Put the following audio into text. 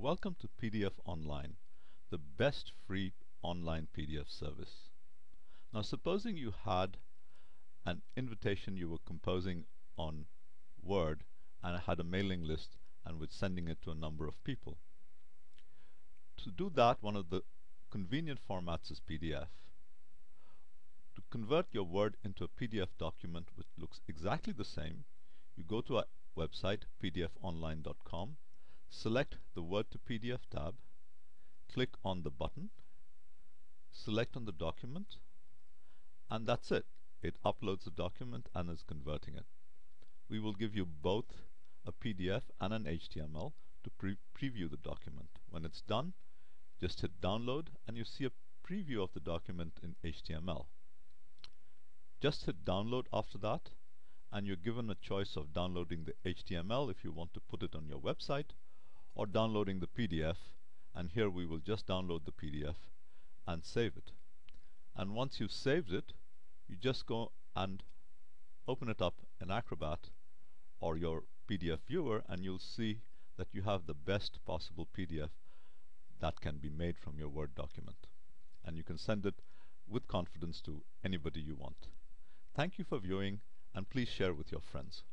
Welcome to PDF Online, the best free online PDF service. Now supposing you had an invitation you were composing on Word and had a mailing list and was sending it to a number of people. To do that one of the convenient formats is PDF. To convert your Word into a PDF document which looks exactly the same, you go to our website pdfonline.com Select the Word to PDF tab, click on the button, select on the document, and that's it. It uploads the document and is converting it. We will give you both a PDF and an HTML to pre preview the document. When it's done, just hit download and you see a preview of the document in HTML. Just hit download after that and you're given a choice of downloading the HTML if you want to put it on your website or downloading the PDF and here we will just download the PDF and save it and once you've saved it you just go and open it up in Acrobat or your PDF viewer and you'll see that you have the best possible PDF that can be made from your Word document and you can send it with confidence to anybody you want. Thank you for viewing and please share with your friends.